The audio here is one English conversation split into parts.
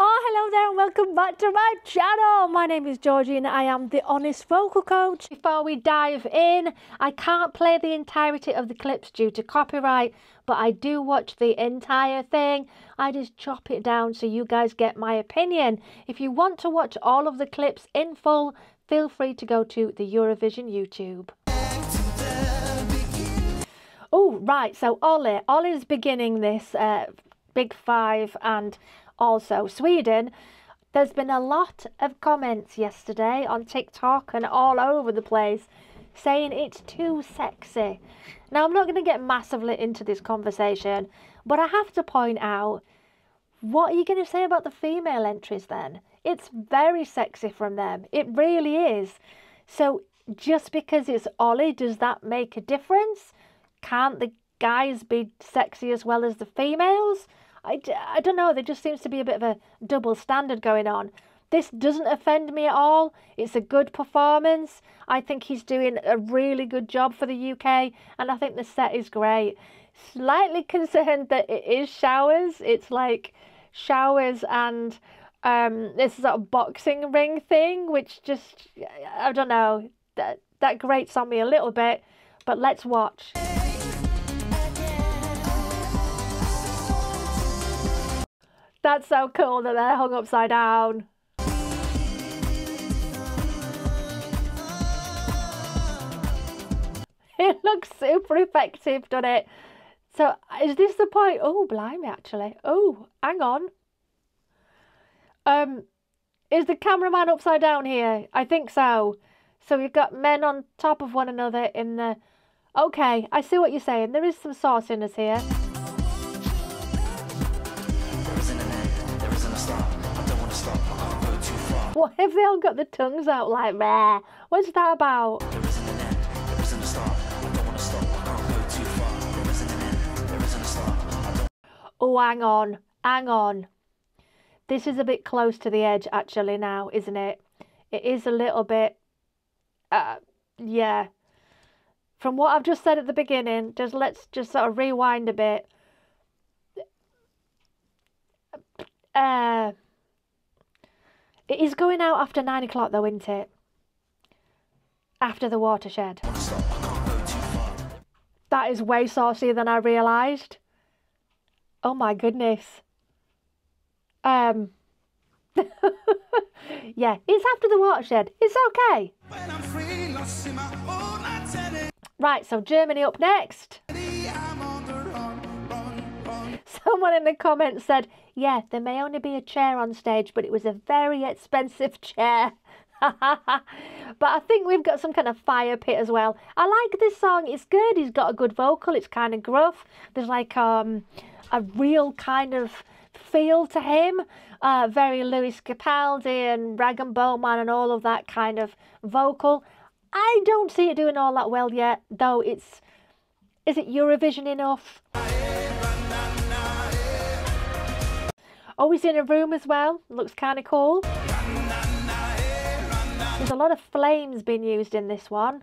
Oh, hello there and welcome back to my channel. My name is Georgie and I am the Honest Vocal Coach. Before we dive in, I can't play the entirety of the clips due to copyright, but I do watch the entire thing. I just chop it down so you guys get my opinion. If you want to watch all of the clips in full, feel free to go to the Eurovision YouTube. Oh, right, so Olly. Olly's beginning this uh, Big Five and also Sweden. There's been a lot of comments yesterday on TikTok and all over the place saying it's too sexy. Now, I'm not going to get massively into this conversation, but I have to point out what are you going to say about the female entries then? It's very sexy from them. It really is. So, just because it's Olly, does that make a difference? Can't the guys be sexy as well as the females? I, I don't know, there just seems to be a bit of a double standard going on. This doesn't offend me at all. It's a good performance. I think he's doing a really good job for the UK, and I think the set is great. Slightly concerned that it is showers. It's like showers and um, this sort of boxing ring thing, which just, I don't know, that, that grates on me a little bit. But let's watch. That's so cool that they're hung upside down. It looks super effective, doesn't it? So is this the point? Oh, blimey, actually. Oh, hang on. Um, is the cameraman upside down here? I think so. So we've got men on top of one another in the... Okay, I see what you're saying. There is some sauciness here. What have they all got the tongues out like there? What's that about? Oh, hang on, hang on. This is a bit close to the edge, actually, now, isn't it? It is a little bit, uh, yeah. From what I've just said at the beginning, just let's just sort of rewind a bit. Uh, it is going out after nine o'clock, though, isn't it? After the watershed. That is way saucier than I realised. Oh my goodness. Um. yeah, it's after the watershed. It's okay. Right, so Germany up next. Someone in the comments said, yeah, there may only be a chair on stage, but it was a very expensive chair. but I think we've got some kind of fire pit as well. I like this song. It's good. He's got a good vocal. It's kind of gruff. There's like um, a real kind of feel to him. Uh, very Lewis Capaldi and Rag and Bone Man and all of that kind of vocal. I don't see it doing all that well yet, though it's... Is it Eurovision enough? Oh, he's in a room as well. Looks kind of cool. There's a lot of flames being used in this one.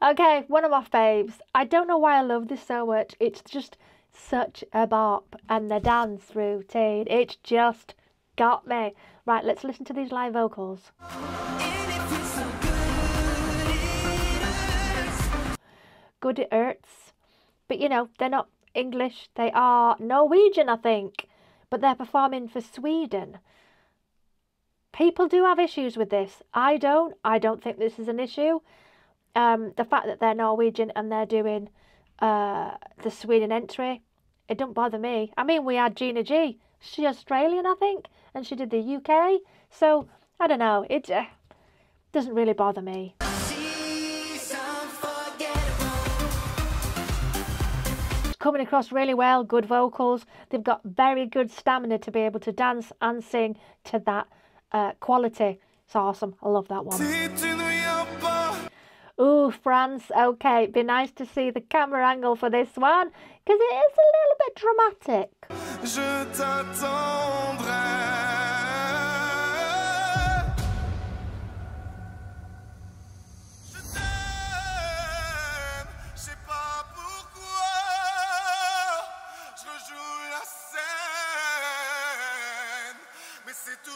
Okay, one of my faves. I don't know why I love this so much. It's just such a bop. And the dance routine, it's just got me. Right, let's listen to these live vocals. Good it hurts. But you know, they're not English, they are Norwegian, I think, but they're performing for Sweden. People do have issues with this. I don't. I don't think this is an issue. Um, the fact that they're Norwegian and they're doing uh, the Sweden entry, it don't bother me. I mean, we had Gina G. She's Australian, I think, and she did the UK. So, I don't know. It uh, doesn't really bother me. Coming across really well, good vocals. They've got very good stamina to be able to dance and sing to that uh, quality. It's awesome. I love that one. Ooh, France. Okay, it'd be nice to see the camera angle for this one because it is a little bit dramatic.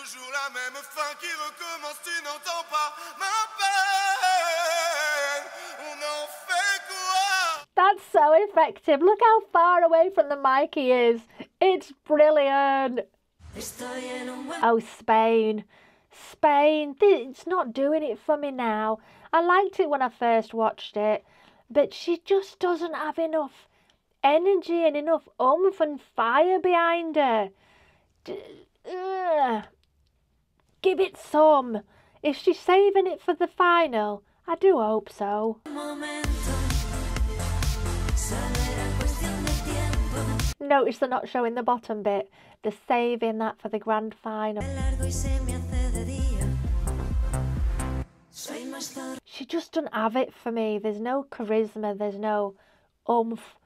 Toujours la même fin qui recommence, tu n'entends pas ma peine. On en fait quoi That's so effective. Look how far away from the mic he is. It's brilliant. Oh, Spain. Spain. It's not doing it for me now. I liked it when I first watched it, but she just doesn't have enough energy and enough oomph and fire behind her. Give it some. If she's saving it for the final, I do hope so. Notice they're not showing the bottom bit. They're saving that for the grand final. She just doesn't have it for me. There's no charisma. There's no oomph.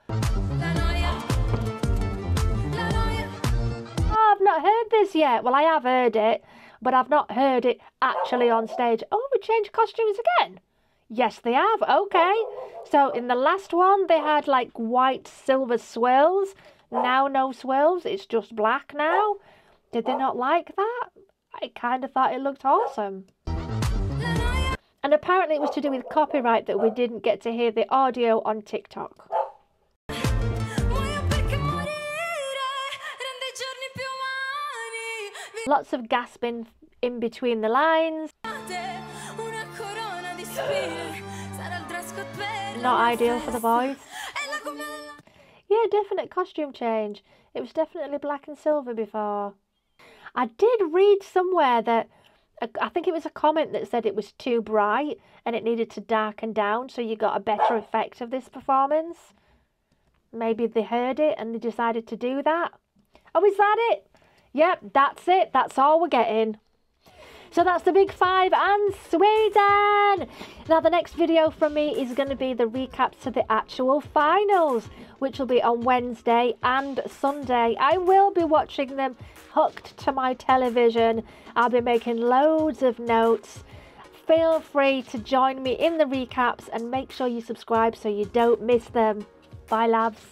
Oh, I've not heard this yet. Well, I have heard it, but I've not heard it actually on stage. Oh, we changed costumes again. Yes, they have. Okay. So in the last one, they had like white silver swirls. Now, no swirls. It's just black now. Did they not like that? I kind of thought it looked awesome. And apparently, it was to do with copyright that we didn't get to hear the audio on TikTok. Lots of gasping in between the lines. Not ideal for the boys. Yeah, definite costume change. It was definitely black and silver before. I did read somewhere that I think it was a comment that said it was too bright and it needed to darken down so you got a better effect of this performance. Maybe they heard it and they decided to do that. Oh, is that it? Yep, that's it. That's all we're getting. So that's the big five and Sweden. Now the next video from me is going to be the recaps to the actual finals, which will be on Wednesday and Sunday. I will be watching them hooked to my television. I'll be making loads of notes. Feel free to join me in the recaps and make sure you subscribe so you don't miss them. Bye, labs.